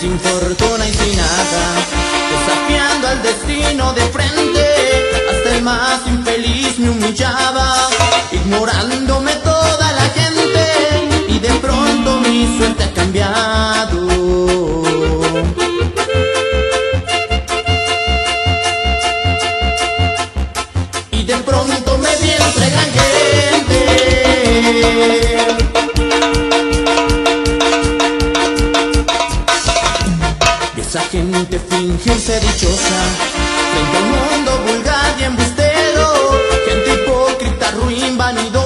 sin fortuna y sin nada, desafiando al destino de frente, hasta el más infeliz me humillaba, ignorándome toda la gente y de pronto mi suerte ha cambiado. Y de pronto me vi entre gran gente. gente fingirse dichosa frente a un mundo vulgar y embustero, gente hipócrita, ruin, vanidosa.